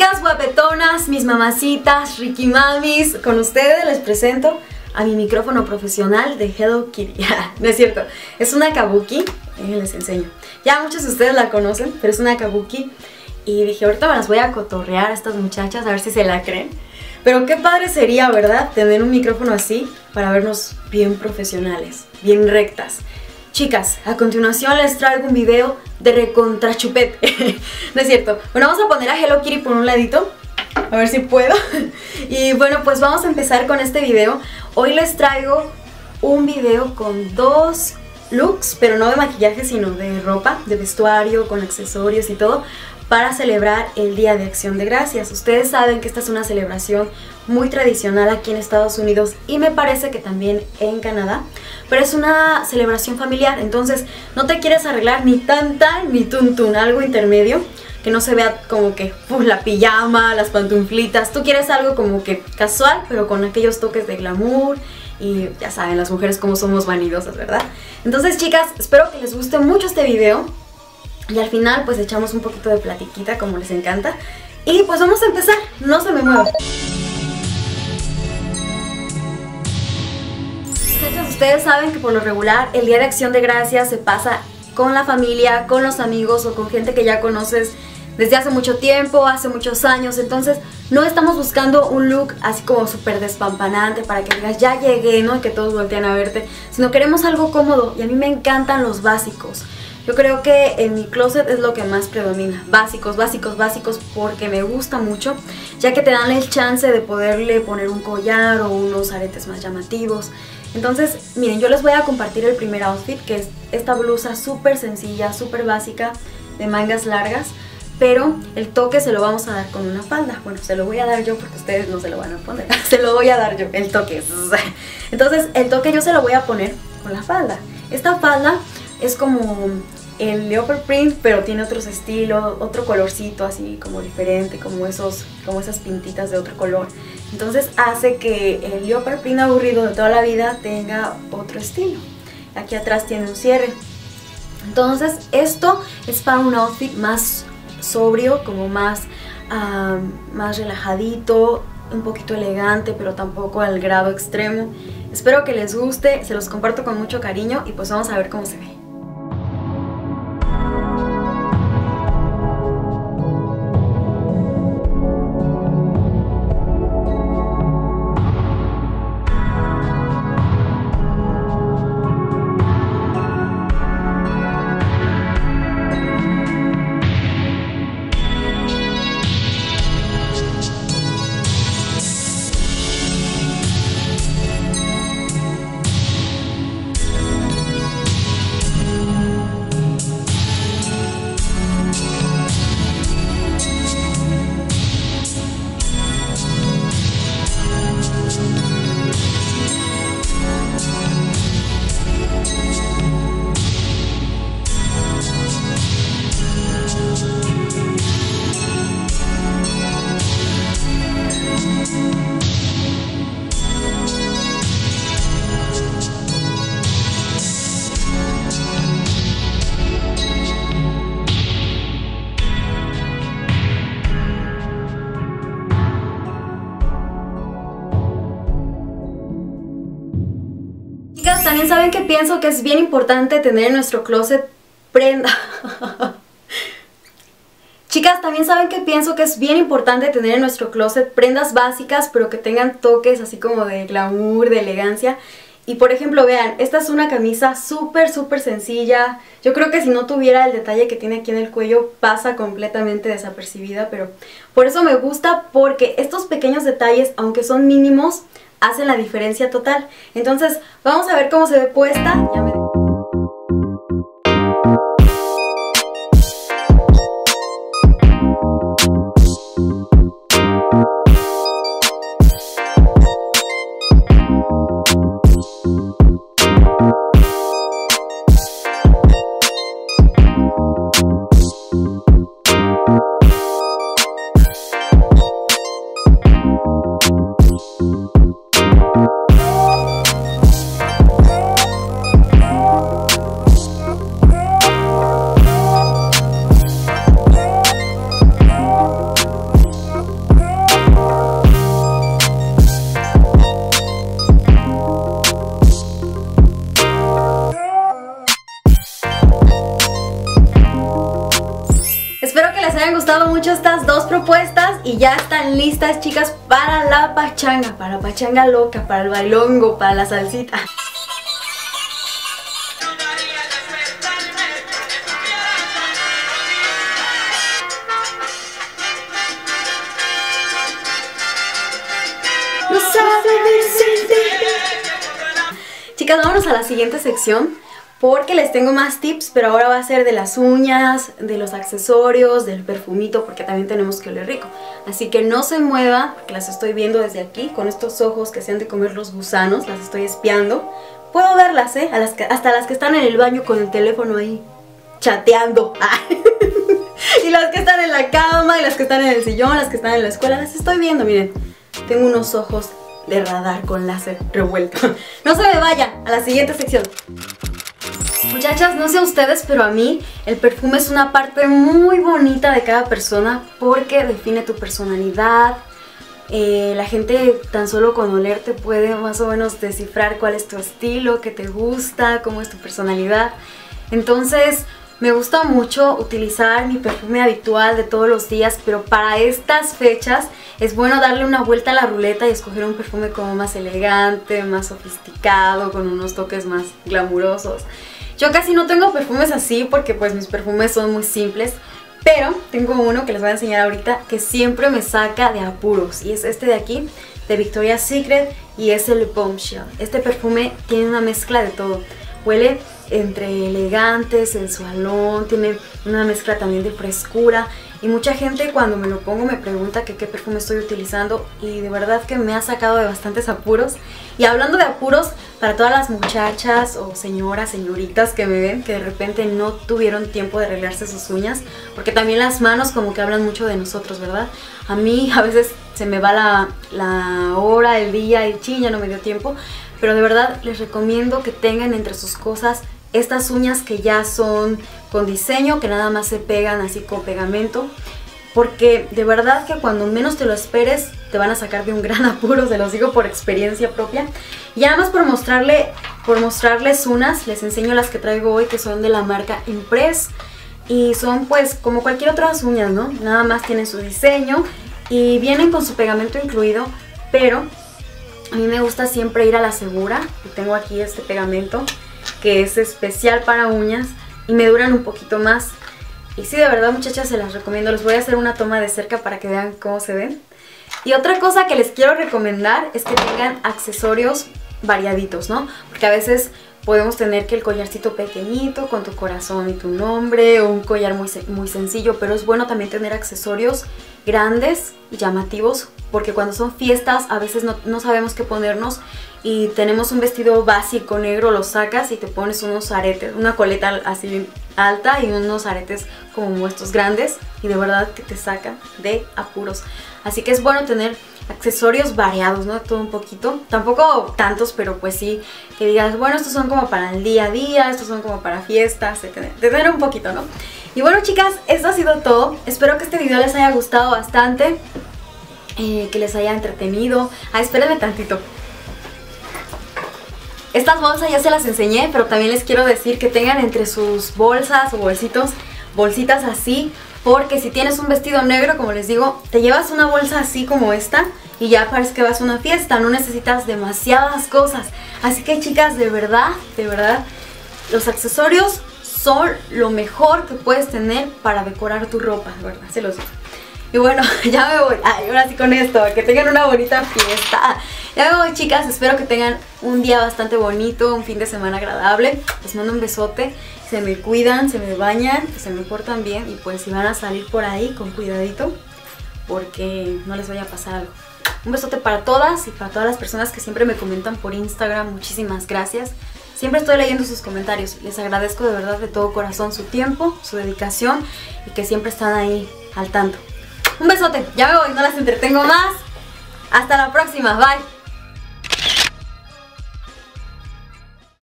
Chicas guapetonas, mis mamacitas, Ricky Mamis, con ustedes les presento a mi micrófono profesional de Hello Kitty. no es cierto, es una kabuki, les enseño. Ya muchos de ustedes la conocen, pero es una kabuki. Y dije, ahorita me las voy a cotorrear a estas muchachas, a ver si se la creen. Pero qué padre sería, ¿verdad? Tener un micrófono así para vernos bien profesionales, bien rectas. Chicas, a continuación les traigo un video de recontrachupete. no es cierto. Bueno, vamos a poner a Hello Kitty por un ladito. A ver si puedo. y bueno, pues vamos a empezar con este video. Hoy les traigo un video con dos looks, pero no de maquillaje, sino de ropa, de vestuario, con accesorios y todo, para celebrar el Día de Acción de Gracias. Ustedes saben que esta es una celebración muy tradicional aquí en Estados Unidos y me parece que también en Canadá, pero es una celebración familiar, entonces no te quieres arreglar ni tan tan ni tun tun, algo intermedio que no se vea como que la pijama, las pantuflitas, tú quieres algo como que casual, pero con aquellos toques de glamour y ya saben las mujeres como somos vanidosas, ¿verdad? Entonces chicas, espero que les guste mucho este video y al final pues echamos un poquito de platiquita como les encanta. Y pues vamos a empezar, no se me muevan. Ustedes saben que por lo regular el Día de Acción de Gracias se pasa con la familia, con los amigos o con gente que ya conoces desde hace mucho tiempo, hace muchos años, entonces no estamos buscando un look así como súper despampanante para que digas ya llegué, ¿no? Y que todos voltean a verte, sino queremos algo cómodo y a mí me encantan los básicos. Yo creo que en mi closet es lo que más predomina. Básicos, básicos, básicos porque me gusta mucho, ya que te dan el chance de poderle poner un collar o unos aretes más llamativos. Entonces, miren, yo les voy a compartir el primer outfit, que es esta blusa súper sencilla, súper básica, de mangas largas, pero el toque se lo vamos a dar con una falda. Bueno, se lo voy a dar yo porque ustedes no se lo van a poner. se lo voy a dar yo, el toque. Entonces, el toque yo se lo voy a poner con la falda. Esta falda es como el leopard print, pero tiene otros estilos, otro colorcito así como diferente, como, esos, como esas pintitas de otro color. Entonces hace que el leopard print aburrido de toda la vida tenga otro estilo. Aquí atrás tiene un cierre. Entonces esto es para un outfit más sobrio, como más, más relajadito, un poquito elegante, pero tampoco al grado extremo. Espero que les guste, se los comparto con mucho cariño y pues vamos a ver cómo se ve. También saben que pienso que es bien importante tener en nuestro closet. Chicas, también saben que pienso que es bien importante tener en nuestro closet prendas básicas, pero que tengan toques así como de glamour, de elegancia. Y por ejemplo, vean, esta es una camisa súper, súper sencilla. Yo creo que si no tuviera el detalle que tiene aquí en el cuello, pasa completamente desapercibida, pero por eso me gusta, porque estos pequeños detalles, aunque son mínimos, hacen la diferencia total. Entonces, vamos a ver cómo se ve puesta. Espero que les hayan gustado mucho estas dos propuestas y ya están listas chicas para la pachanga, para la pachanga loca, para el bailongo, para la salsita. Chicas, vámonos a la siguiente sección porque les tengo más tips, pero ahora va a ser de las uñas, de los accesorios, del perfumito, porque también tenemos que oler rico. Así que no se mueva, porque las estoy viendo desde aquí, con estos ojos que se han de comer los gusanos, las estoy espiando. Puedo verlas, ¿eh? hasta las que están en el baño con el teléfono ahí, chateando. y las que están en la cama, y las que están en el sillón, las que están en la escuela, las estoy viendo, miren. Tengo unos ojos de radar con láser revuelto. No se me vayan a la siguiente sección. Muchachas, no sé ustedes, pero a mí el perfume es una parte muy bonita de cada persona porque define tu personalidad. Eh, la gente tan solo con olerte puede más o menos descifrar cuál es tu estilo, qué te gusta, cómo es tu personalidad. Entonces, me gusta mucho utilizar mi perfume habitual de todos los días, pero para estas fechas es bueno darle una vuelta a la ruleta y escoger un perfume como más elegante, más sofisticado, con unos toques más glamurosos. Yo casi no tengo perfumes así porque pues mis perfumes son muy simples, pero tengo uno que les voy a enseñar ahorita que siempre me saca de apuros y es este de aquí, de Victoria's Secret y es el Bombshell. Este perfume tiene una mezcla de todo. Huele entre elegante, sensualón, tiene una mezcla también de frescura y mucha gente cuando me lo pongo me pregunta que qué perfume estoy utilizando y de verdad que me ha sacado de bastantes apuros. Y hablando de apuros, para todas las muchachas o señoras, señoritas que me ven que de repente no tuvieron tiempo de arreglarse sus uñas, porque también las manos como que hablan mucho de nosotros, ¿verdad? A mí a veces se me va la, hora, el día y ching, ya no me dio tiempo, pero de verdad les recomiendo que tengan entre sus cosas estas uñas que ya son con diseño, que nada más se pegan así con pegamento. Porque de verdad que cuando menos te lo esperes te van a sacar de un gran apuro, se los digo por experiencia propia. Y además por mostrarle, por mostrarles unas, les enseño las que traigo hoy que son de la marca Impress. Y son pues como cualquier otra uñas, ¿no? Nada más tienen su diseño y vienen con su pegamento incluido, pero a mí me gusta siempre ir a la segura. Y tengo aquí este pegamento que es especial para uñas y me duran un poquito más. Y sí, de verdad muchachas se las recomiendo. Les voy a hacer una toma de cerca para que vean cómo se ven. Y otra cosa que les quiero recomendar es que tengan accesorios variaditos, ¿no? Porque a veces podemos tener que el collarcito pequeñito con tu corazón y tu nombre o un collar muy, muy sencillo, pero es bueno también tener accesorios grandes y llamativos porque cuando son fiestas a veces no, no sabemos qué ponernos y tenemos un vestido básico negro, lo sacas y te pones unos aretes, una coleta así alta y unos aretes como estos grandes y de verdad que te sacan de apuros. Así que es bueno tener accesorios variados, ¿no? Todo un poquito. Tampoco tantos, pero pues sí, que digas, bueno, estos son como para el día a día, estos son como para fiestas, de tener, un poquito, ¿no? Y bueno, chicas, esto ha sido todo. Espero que este video les haya gustado bastante, eh, que les haya entretenido. Ah, espérenme tantito. Estas bolsas ya se las enseñé, pero también les quiero decir que tengan entre sus bolsas o bolsitos, bolsitas así, porque si tienes un vestido negro, como les digo, te llevas una bolsa así como esta y ya parece que vas a una fiesta, no necesitas demasiadas cosas. Así que chicas, de verdad, de verdad, los accesorios son lo mejor que puedes tener para decorar tu ropa, verdad, se los digo. Y bueno, ya me voy. Ay, ahora sí con esto. Que tengan una bonita fiesta. Ya me voy, chicas. Espero que tengan un día bastante bonito, un fin de semana agradable. Les mando un besote. Se me cuidan, se me bañan, se me portan bien. Y pues si van a salir por ahí, con cuidadito. Porque no les vaya a pasar algo. Un besote para todas y para todas las personas que siempre me comentan por Instagram. Muchísimas gracias. Siempre estoy leyendo sus comentarios. Les agradezco de verdad de todo corazón su tiempo, su dedicación y que siempre están ahí al tanto. Un besote, ya me voy, no las entretengo más. Hasta la próxima, bye.